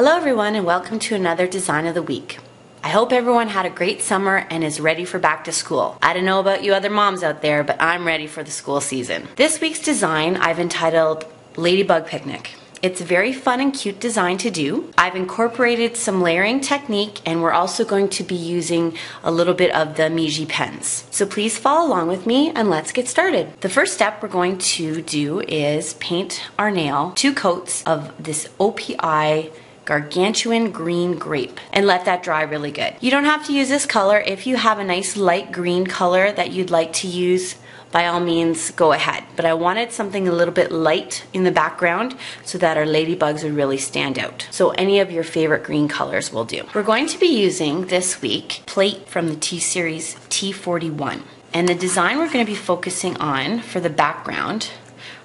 Hello everyone and welcome to another Design of the Week. I hope everyone had a great summer and is ready for back to school. I don't know about you other moms out there, but I'm ready for the school season. This week's design I've entitled Ladybug Picnic. It's a very fun and cute design to do. I've incorporated some layering technique and we're also going to be using a little bit of the Miji pens. So please follow along with me and let's get started. The first step we're going to do is paint our nail two coats of this OPI gargantuan green grape and let that dry really good. You don't have to use this color. If you have a nice light green color that you'd like to use, by all means go ahead. But I wanted something a little bit light in the background so that our ladybugs would really stand out. So any of your favorite green colors will do. We're going to be using this week plate from the T-Series T41. And the design we're going to be focusing on for the background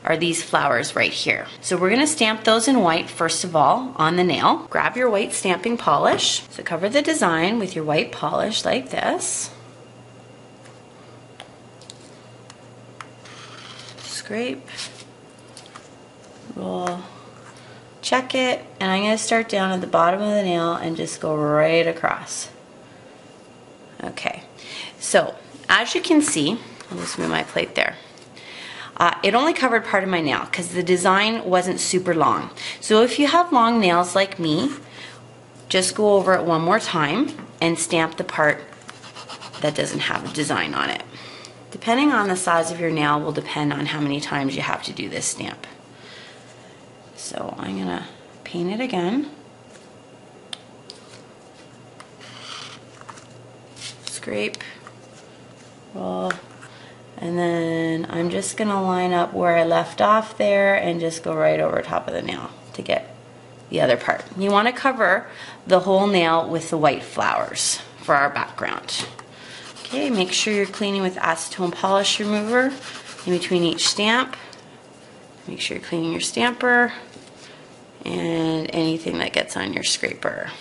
are these flowers right here. So we're gonna stamp those in white first of all on the nail. Grab your white stamping polish. So cover the design with your white polish like this. Scrape, roll, check it, and I'm gonna start down at the bottom of the nail and just go right across. Okay, so as you can see, I'll just move my plate there. Uh, it only covered part of my nail because the design wasn't super long. So if you have long nails like me, just go over it one more time and stamp the part that doesn't have a design on it. Depending on the size of your nail will depend on how many times you have to do this stamp. So I'm gonna paint it again. Scrape, roll, and then I'm just gonna line up where I left off there and just go right over top of the nail to get the other part. You wanna cover the whole nail with the white flowers for our background. Okay, make sure you're cleaning with acetone polish remover in between each stamp. Make sure you're cleaning your stamper and anything that gets on your scraper.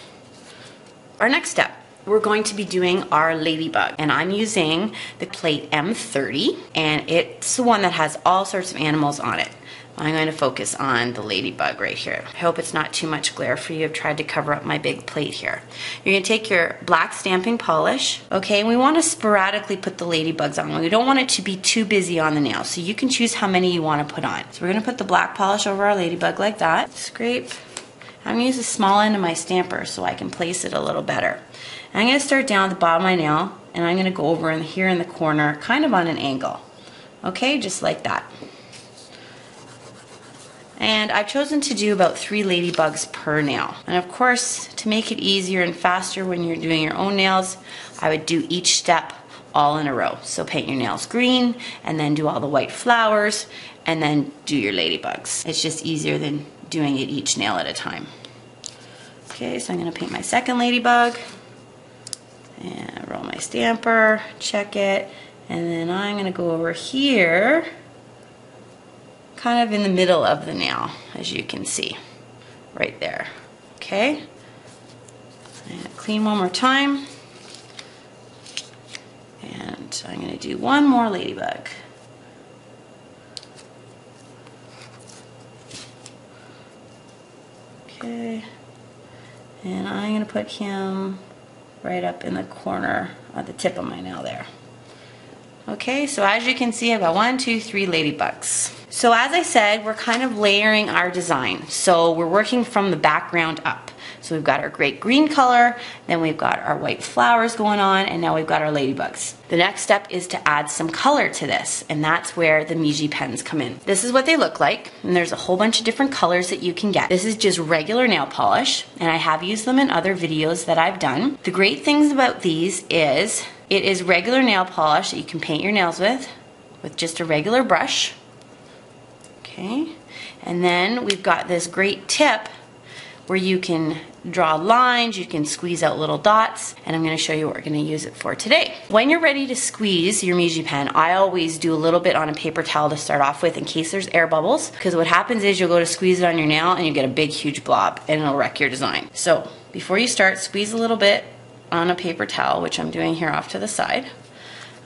Our next step we're going to be doing our ladybug and I'm using the plate M30 and it's the one that has all sorts of animals on it. I'm going to focus on the ladybug right here. I hope it's not too much glare for you. I've tried to cover up my big plate here. You're going to take your black stamping polish, okay, and we want to sporadically put the ladybugs on. We don't want it to be too busy on the nail, so you can choose how many you want to put on. So we're going to put the black polish over our ladybug like that. Scrape. I'm going to use the small end of my stamper so I can place it a little better. I'm going to start down at the bottom of my nail and I'm going to go over in here in the corner kind of on an angle. Okay, just like that. And I've chosen to do about three ladybugs per nail. And of course, to make it easier and faster when you're doing your own nails, I would do each step all in a row. So paint your nails green and then do all the white flowers and then do your ladybugs. It's just easier than doing it each nail at a time. Okay, so I'm gonna paint my second ladybug and roll my stamper, check it, and then I'm going to go over here, kind of in the middle of the nail, as you can see, right there. Okay? Clean one more time. And I'm going to do one more ladybug. Okay. And I'm going to put him right up in the corner at the tip of my nail there. Okay, so as you can see, I've got one, two, three ladybugs. So as I said, we're kind of layering our design. So we're working from the background up. So we've got our great green color, then we've got our white flowers going on, and now we've got our ladybugs. The next step is to add some color to this, and that's where the Miji pens come in. This is what they look like, and there's a whole bunch of different colors that you can get. This is just regular nail polish, and I have used them in other videos that I've done. The great things about these is it is regular nail polish that you can paint your nails with, with just a regular brush. Okay, and then we've got this great tip where you can draw lines, you can squeeze out little dots, and I'm gonna show you what we're gonna use it for today. When you're ready to squeeze your Miji pen, I always do a little bit on a paper towel to start off with in case there's air bubbles, because what happens is you'll go to squeeze it on your nail and you get a big huge blob and it'll wreck your design. So before you start, squeeze a little bit on a paper towel, which I'm doing here off to the side.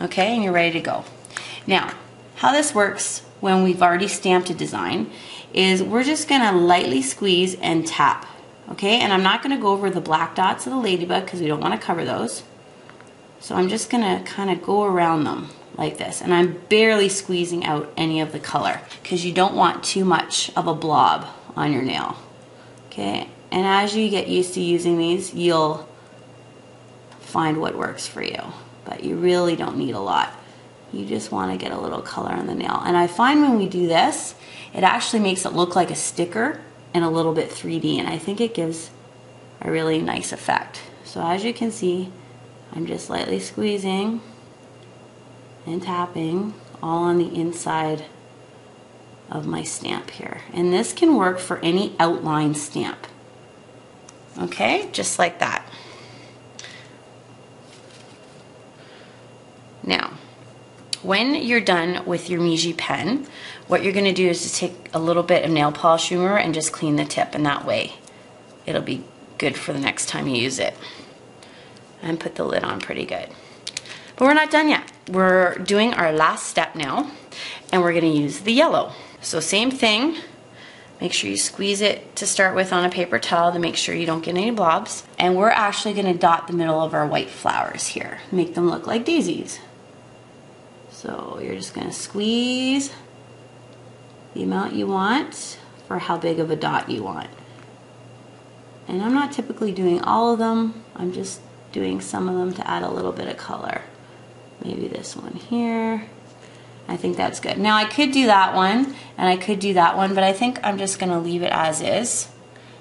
Okay, and you're ready to go. Now, how this works when we've already stamped a design is we're just gonna lightly squeeze and tap Okay, and I'm not gonna go over the black dots of the ladybug because we don't wanna cover those. So I'm just gonna kind of go around them like this. And I'm barely squeezing out any of the color because you don't want too much of a blob on your nail. Okay, and as you get used to using these, you'll find what works for you. But you really don't need a lot. You just want to get a little color on the nail. And I find when we do this, it actually makes it look like a sticker and a little bit 3D. And I think it gives a really nice effect. So as you can see, I'm just lightly squeezing and tapping all on the inside of my stamp here. And this can work for any outline stamp. Okay, just like that. Now, when you're done with your Miji pen, what you're gonna do is to take a little bit of nail polish remover and just clean the tip and that way it'll be good for the next time you use it. And put the lid on pretty good. But we're not done yet. We're doing our last step now and we're gonna use the yellow. So same thing, make sure you squeeze it to start with on a paper towel to make sure you don't get any blobs. And we're actually gonna dot the middle of our white flowers here, make them look like daisies. So you're just gonna squeeze the amount you want for how big of a dot you want. And I'm not typically doing all of them, I'm just doing some of them to add a little bit of color. Maybe this one here. I think that's good. Now I could do that one and I could do that one, but I think I'm just gonna leave it as is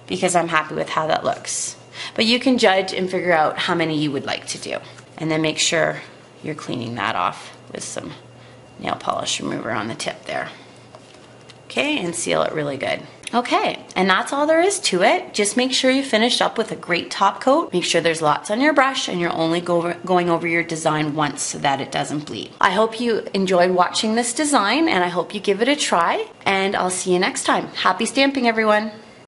because I'm happy with how that looks. But you can judge and figure out how many you would like to do. And then make sure you're cleaning that off with some nail polish remover on the tip there. Okay, and seal it really good. Okay, and that's all there is to it. Just make sure you finish up with a great top coat. Make sure there's lots on your brush and you're only go going over your design once so that it doesn't bleed. I hope you enjoyed watching this design and I hope you give it a try and I'll see you next time. Happy stamping everyone.